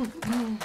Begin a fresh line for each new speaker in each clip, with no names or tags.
うん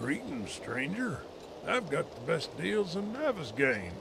kidding, stranger. I've got the best deals in Navezgane.